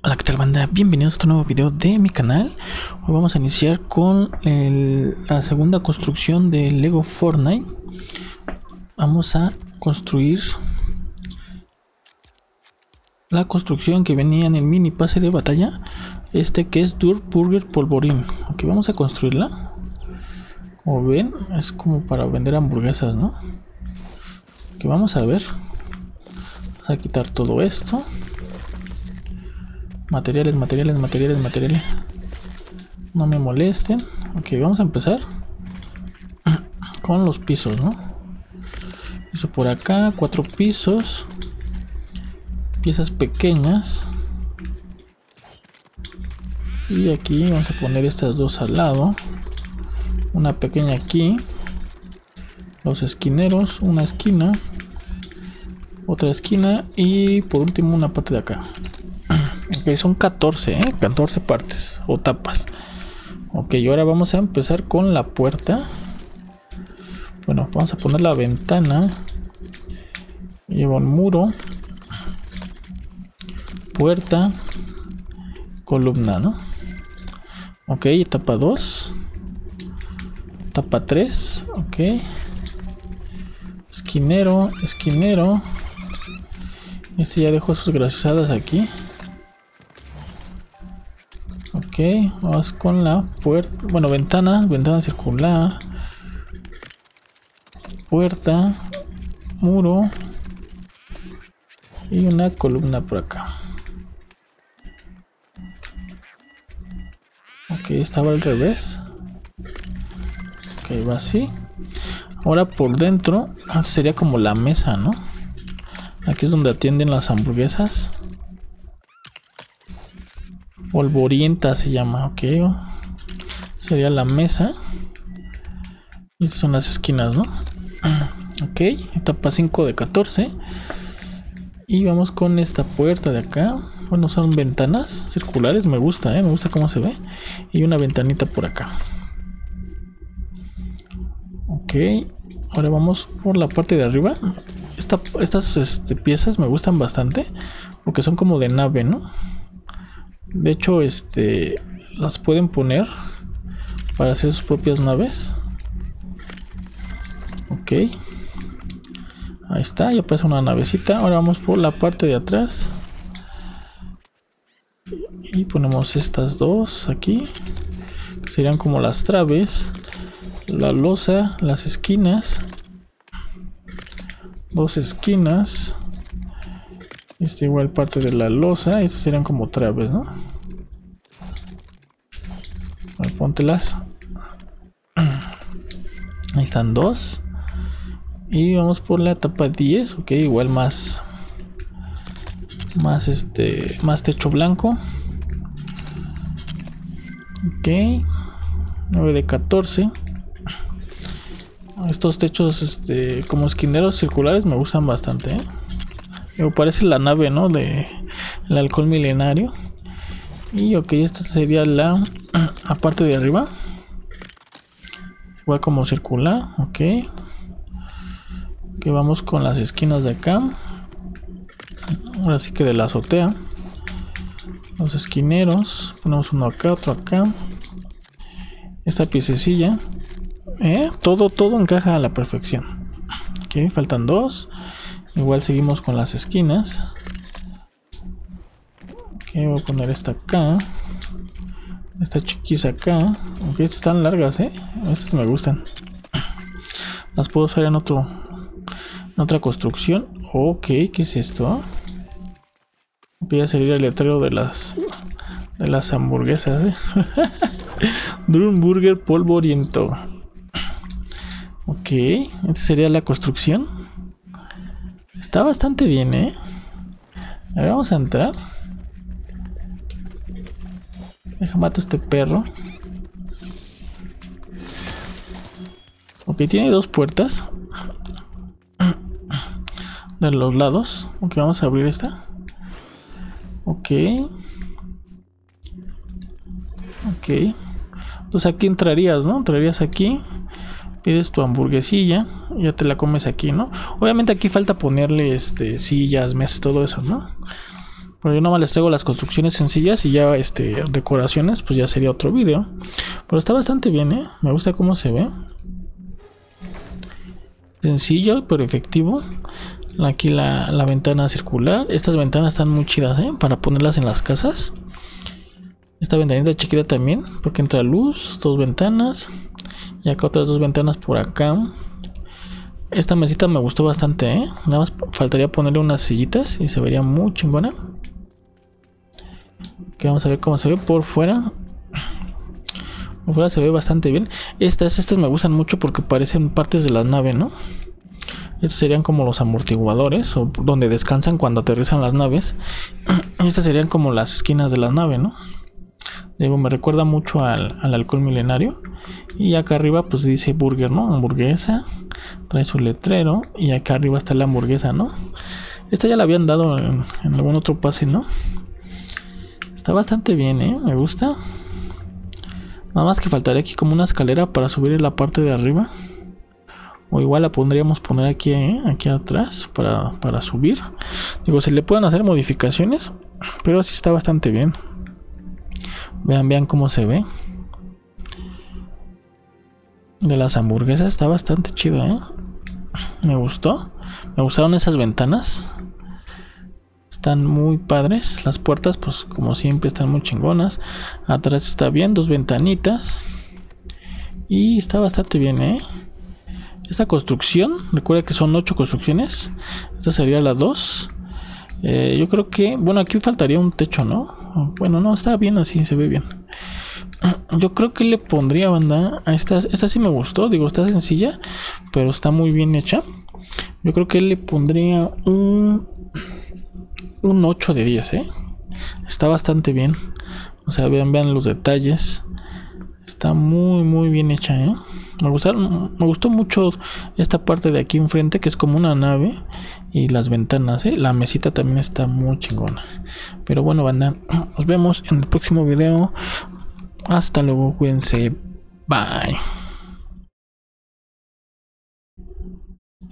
Hola que tal banda, bienvenidos a otro nuevo video de mi canal. Hoy vamos a iniciar con la segunda construcción de Lego Fortnite. Vamos a construir la construcción que venía en el mini pase de batalla. Este que es Dirt Burger Polvorín. Aquí vamos a construirla. Como ven, es como para vender hamburguesas, ¿no? Aquí vamos a ver. Vamos a quitar todo esto Materiales, materiales, materiales, materiales. No me molesten. Ok, vamos a empezar con los pisos, ¿no? Piso por acá, cuatro pisos. Piezas pequeñas. Y aquí vamos a poner estas dos al lado. Una pequeña aquí. Los esquineros, una esquina. Otra esquina. Y por último una parte de acá. Ok, son 14, ¿eh? 14 partes o tapas. Ok, ahora vamos a empezar con la puerta. Bueno, vamos a poner la ventana. Lleva un muro. Puerta. Columna, ¿no? Ok, etapa 2. Etapa 3. Ok. Esquinero, esquinero. Este ya dejó sus graciosadas aquí. Ok, vamos con la puerta, bueno, ventana, ventana circular, puerta, muro y una columna por acá. Ok, estaba al revés. Ok, va así. Ahora por dentro sería como la mesa, ¿no? Aquí es donde atienden las hamburguesas. Polvorienta se llama, ok. Sería la mesa. Estas son las esquinas, ¿no? Ok, etapa 5 de 14. Y vamos con esta puerta de acá. Bueno, son ventanas circulares, me gusta, ¿eh? Me gusta cómo se ve. Y una ventanita por acá. Ok, ahora vamos por la parte de arriba. estas este, piezas me gustan bastante. Porque son como de nave, ¿no? De hecho, este las pueden poner para hacer sus propias naves. Ok. Ahí está, ya pasa una navecita. Ahora vamos por la parte de atrás. Y ponemos estas dos aquí. Serían como las traves. La losa, las esquinas. Dos esquinas. Este igual parte de la losa. Estas serían como traves, ¿no? Bueno, póntelas. Ahí están dos. Y vamos por la etapa 10. Ok, igual más. Más este. Más techo blanco. Ok. 9 de 14. Estos techos este, como esquineros circulares me gustan bastante. ¿eh? Parece la nave, ¿no? De el alcohol milenario. Y ok, esta sería la, parte de arriba. Igual como circular, ok. Que vamos con las esquinas de acá. Ahora sí que de la azotea. Los esquineros. Ponemos uno acá, otro acá. Esta piececilla. ¿eh? Todo, todo encaja a la perfección. Ok, faltan dos. Igual seguimos con las esquinas. Ok, voy a poner esta acá. Esta chiquisa acá. Aunque estas están largas, ¿eh? Estas me gustan. Las puedo usar en otro en otra construcción. Ok, ¿qué es esto? Voy a salir el letrero de las de las hamburguesas. ¿eh? Drum Burger Polvoriento. Ok, esta sería la construcción. Está bastante bien, ¿eh? A ver, vamos a entrar. Deja mato este perro. Ok, tiene dos puertas. De los lados. Ok, vamos a abrir esta. Ok. Ok. Entonces aquí entrarías, ¿no? Entrarías aquí pides tu hamburguesilla, ya te la comes aquí, ¿no? Obviamente aquí falta ponerle este sillas, mesas, todo eso, ¿no? Pero yo nomás les traigo las construcciones sencillas y ya este decoraciones, pues ya sería otro video. Pero está bastante bien, ¿eh? Me gusta cómo se ve. Sencillo pero efectivo. Aquí la, la ventana circular. Estas ventanas están muy chidas, ¿eh? Para ponerlas en las casas. Esta ventanita chiquita también, porque entra luz, dos ventanas. Y acá otras dos ventanas por acá. Esta mesita me gustó bastante, ¿eh? Nada más faltaría ponerle unas sillitas y se vería muy chingona. Que vamos a ver cómo se ve por fuera. Por fuera se ve bastante bien. Estas, estas me gustan mucho porque parecen partes de la nave, ¿no? Estos serían como los amortiguadores o donde descansan cuando aterrizan las naves. Estas serían como las esquinas de la nave, ¿no? Digo, me recuerda mucho al, al alcohol milenario. Y acá arriba pues dice burger, ¿no? Hamburguesa. Trae su letrero. Y acá arriba está la hamburguesa, ¿no? Esta ya la habían dado en algún otro pase, ¿no? Está bastante bien, ¿eh? Me gusta. Nada más que faltaría aquí como una escalera para subir en la parte de arriba. O igual la pondríamos poner aquí, ¿eh? aquí atrás para, para subir. Digo, se le pueden hacer modificaciones, pero sí está bastante bien. Vean, vean cómo se ve. De las hamburguesas está bastante chido, ¿eh? Me gustó. Me gustaron esas ventanas. Están muy padres. Las puertas, pues como siempre, están muy chingonas. Atrás está bien, dos ventanitas. Y está bastante bien, ¿eh? Esta construcción, recuerda que son ocho construcciones. Esta sería la 2. Eh, yo creo que, bueno, aquí faltaría un techo, ¿no? Bueno, no, está bien así, se ve bien. Yo creo que le pondría banda a esta. Esta sí me gustó, digo, está sencilla, pero está muy bien hecha. Yo creo que le pondría un un 8 de 10, ¿eh? Está bastante bien. O sea, vean, vean los detalles. Está muy, muy bien hecha, ¿eh? Me, gustaron, me gustó mucho esta parte de aquí enfrente, que es como una nave. Y las ventanas, ¿eh? La mesita también está muy chingona. Pero bueno, banda, nos vemos en el próximo video. Hasta luego, cuídense. Bye.